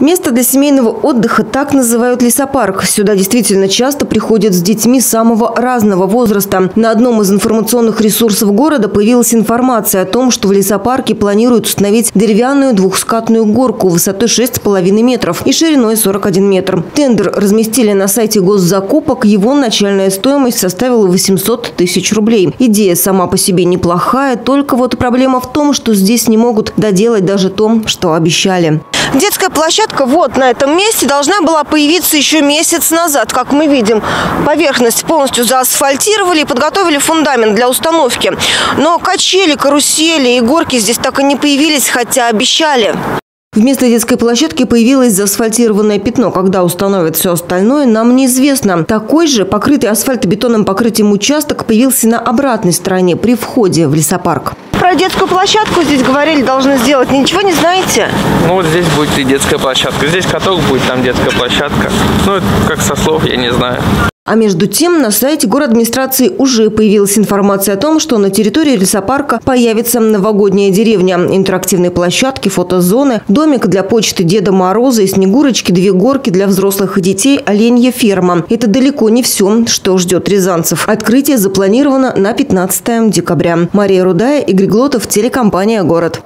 Место для семейного отдыха так называют лесопарк. Сюда действительно часто приходят с детьми самого разного возраста. На одном из информационных ресурсов города появилась информация о том, что в лесопарке планируют установить деревянную двухскатную горку высотой 6,5 метров и шириной 41 метр. Тендер разместили на сайте госзакупок. Его начальная стоимость составила 800 тысяч рублей. Идея сама по себе неплохая, только вот проблема в том, что здесь не могут доделать даже то, что обещали. Детская площадка вот на этом месте должна была появиться еще месяц назад. Как мы видим, поверхность полностью заасфальтировали и подготовили фундамент для установки. Но качели, карусели и горки здесь так и не появились, хотя обещали. Вместо детской площадки появилось заасфальтированное пятно. Когда установят все остальное, нам неизвестно. Такой же, покрытый асфальтобетонным покрытием участок появился на обратной стороне при входе в лесопарк. Детскую площадку здесь говорили, должны сделать. Ничего не знаете? Ну, вот здесь будет и детская площадка. Здесь каток будет, там детская площадка. Ну, это как со слов, я не знаю. А между тем на сайте город администрации уже появилась информация о том, что на территории лесопарка появится новогодняя деревня, интерактивные площадки, фотозоны, домик для почты Деда Мороза и Снегурочки, две горки для взрослых и детей, оленья ферма. Это далеко не все, что ждет рязанцев. Открытие запланировано на 15 декабря. Мария Рудая, Игорь Глотов, телекомпания «Город».